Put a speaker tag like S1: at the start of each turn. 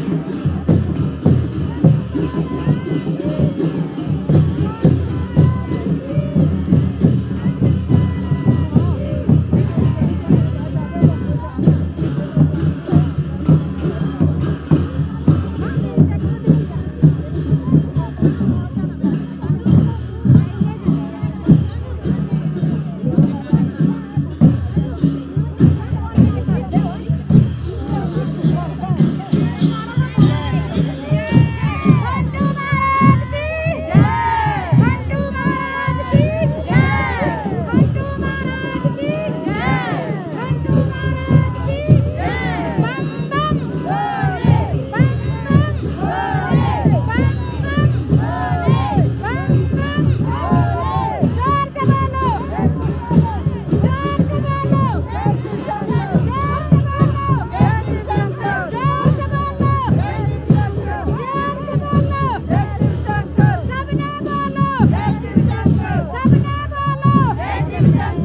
S1: Thank you.
S2: Partiu